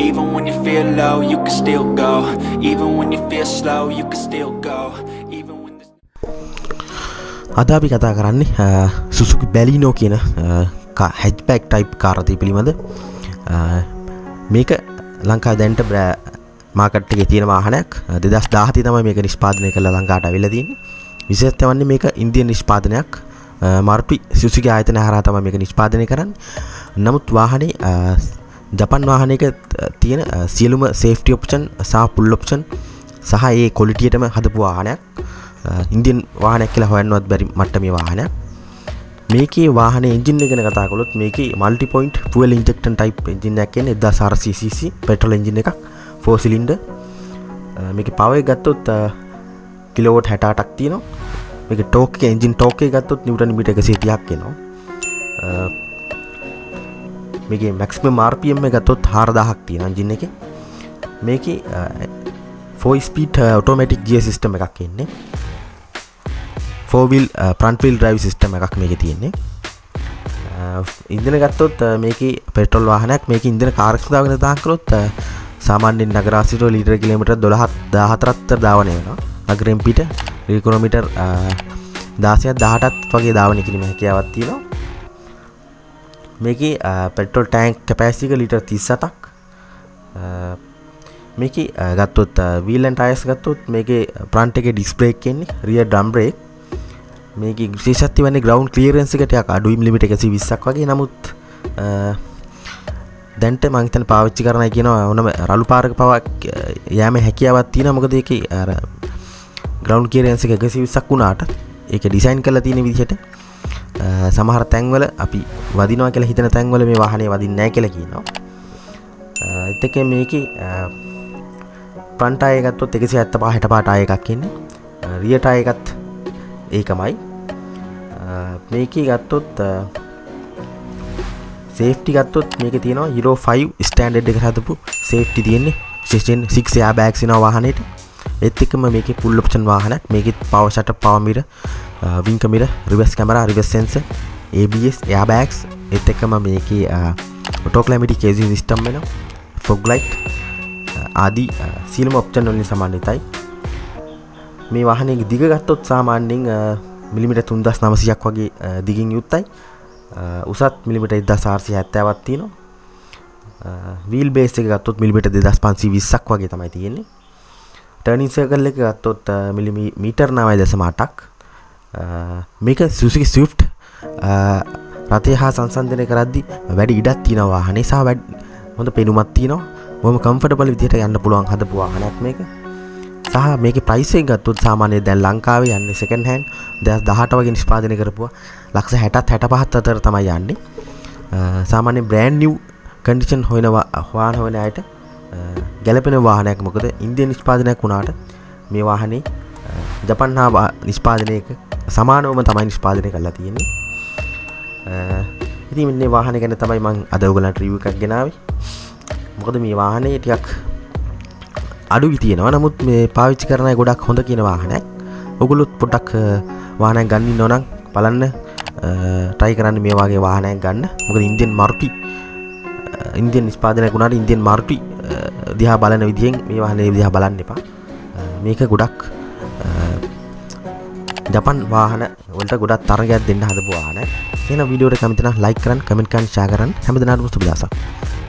Even when you feel low, you can still go. Even when you feel slow, you can still go. Even when the අද අපි කතා කරන්නේ Suzuki බැලිනෝ කියන හැජ්බැක් type කාරතය පිළිබඳ. මේක ලංකා දැන්ට බ්‍රෑ මාකට්ගේ තියෙන වාහනයක්. දෙදස් දාහති තම මේක නිෂ්පාදනය කළ ලංකාට වෙලදීන් විශේෂත්ත වන්නේ මේක ඉන්දිය නිෂ්පාදනයක්. මර්පි සිසික ආයතන හරා තම මේක නිෂ්පාදනය කරන්න. නමුත් වාහනේ ජපන් වාහනයක තියෙන සියලුම සේෆ්ටි ඔප්ෂන් සහ පුල් ඔප්ෂන් සහ ඒ කොලිටියටම හදපු වාහනයක්. ඉන්දියන් වාහනයක් කියලා හොයන්නවත් බැරි මට්ට මේ වාහනයක්. මේකේ වාහන එජින ගෙන කතාකොලොත් මේක multi point fuel injection type එජිනයක් කියන එදා සාරසිසිසි පෙටල් එජින එකක් ෆෝසිලින්ඩ මේක පවය ගත්තොත් කිලෝට හැටාටක් තියනවා. මේක ටෝක එජින් ටෝකේ ගත්තොත් නිවටන මිට එක සිතියක් කෙනවා මේක මැක්ස්ම මාර්පියම ගත්තොත් හාරදාහක් තියෙන ජින්න එක. මේක ෆෝයිස්පීට ඔටෝමටික් ගිය සිිස්ටම එකක් එන්නේ. ෆෝවිල් ප්‍රන්ෆිල් ්‍රයිව් සිිස්ටම එකක් මේක තියෙන්නේ. Uh, ඉදන ගත්තොත් uh, මේක පෙටල් වාහනයක් මේක ඉදන කාරක්ෂදාගෙන දාකරොත් uh, සාමාන්‍යෙන් නගරසිට ලීටර කිලමට දොළහත් දාහතරත්තර ධාවනය වෙන අගරෙම්පිට රීකොනොමිටර් දාසයක් දාටත් වගේ ධාවනය කිරීම හැකියාවත් තියෙනවා. මේක පෙටල් ටෑන්ක් කැපෑසික ලිට තිස්සතක්. මේක ගත්තොත් වීලන් ටයස් ගත්තොත් මේක ප්‍රන්ට් එක ඩිස්ප්‍රේක් කෙන්නේ රිය ඩම්බ්‍රේක් මේක විශේෂත්ති වන්නේ ග්‍රවන්් කලියරන්සිකටයක් අඩුවම් ලිමිට එකසි විස්සක් වගේ. නමුත් දැන්ට මංතන පාවිච්චි කරන කියනවා. ඕනම රලු පාරක පවක් යෑම හැකියාවත් තියෙන මොකද එක ග්‍රවන්් කියරන්සික එකසි විස්සක් වුණාට ඒක ඩිසයින් කල තියෙන විදිහට සමහර තැන්වල අපි වදිනවා කියලා හිතන තැන්වල මේ වාහනේ වදින්න නෑ කියලා කියනවා. එතක මේක පන්ටායගත්තොත් එකසි ඇත්ත පා හැට පාටාය එකක් කියන්නේ රියටායකත් ඒකමයි. මේක ගත්තොත් සේෆ්ටි ගත්තොත් මේක තියෙනවා හිරෝ 5 ස්ටන්ඩ් එක හදපු සේෆ්ටි තියෙන්නේ. ශේෂෙන් සික් යා බෑක්සින වාහනයට එත් එකම මේක පුල්ලප්ෂන් වාහනක් මේකෙත් පවෂට power mirror wing mirror reverse camera reverse sensors ABS airbags එත් එකම මේක ඔටෝකලමිටි කේසි සිිස්ටම් වෙන ෆොග්ලයිට් ආදී uh, සීලම ඔප්චන් වලින් සමාන්‍යතයි මේ වාහනය දිග ගත්තොත් සාමාන්‍යෙන් මිලිමිට uh, තුන්දස් නමසියක් වගේ uh, දිගින් යුත්තයි. උසත් මිලිමිට එදා සාර්සි හැත්තෑවත් තියනවා. වීල් බේස එක ගත්තොත් මිලිමිට දෙදස් පන්සි විස්සක් වගේ තමයි තියෙන්නේ. ටර්නිසකල් එක ගත්තොත් මිලිමි මීටර් නවයි දෙසමටක් මේක සුසිකි ස්විෆ්ට්. රතය හා සංසන්ධනය කරද්දි වැඩි ඉඩත් තින වාහනේ සා වැඩ් හොඳ පෙනුමත් තිනවා මොම කම්ෆටබල විදියට යන්න පුළුවන් හදපු වාහනයක් මේක. සහ මේක ප්‍රයිසේ ගත්තුත් සාමානය දැන් ලංකාවේ යන්න සකන් හැන් දෙස් දහට වගේ නිස්පාදනය කරපුවා. ලක්ෂ හැටත් හැට පහත් අතර තමයි යන්නේ. සාමාන්‍ය බ්‍රෑන්් නිව් කඩිෂන් හොයනවා හවාන හොන අයට ගැලපෙන වාහනයක්. මොකද ඉන්දිය නිස්පාදනයක් වුණාට මේ වාහනේ ජපන් හා නිස්පාදනයක සමානවම තමයි නිස්පාදනය කරලා තියෙන්නේ. ඉති මෙන්නේ වාහන ගැන තමයි මං අදවගලට රිව එකක් ගෙනාවේ මොකද මේ වාහනේ ටියක් අඩු විතියෙනවා නමුත් මේ පාවිච්චි කරනය ගොඩක් හොඳ කියන වාහනයක්. ඔගුලුත් පොටක් වානය ගන්නි නොනං බලන්න ටයි කරන්න මේ වගේ වාහනයක් ගන්න. මොක ඉන්දියන් මර්ටි ඉන්දියන් නිස්පාදනය ගුණට ඉන්දියන් මර්ටි දිහා බලන විදිහෙන් මේ වාහනේ දිහා බලන්න එපා. මේක ගොඩක් ජපන් වාහන වලට ගොඩත් තරගයක් දෙන්න හදපු වාහන. එන විඩියෝට කමිතන ලයික් කරන් කමෙන්ට් කරන් ෂෙයා කරන් හැමදෙනාටම සුබ දවසක්.